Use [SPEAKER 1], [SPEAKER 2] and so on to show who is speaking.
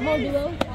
[SPEAKER 1] Come on, Duo.